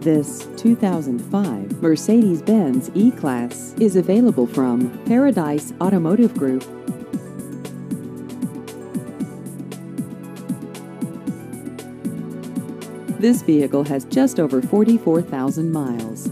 This 2005 Mercedes-Benz E-Class is available from Paradise Automotive Group. This vehicle has just over 44,000 miles.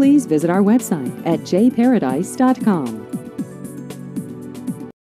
Please visit our website at jparadise.com.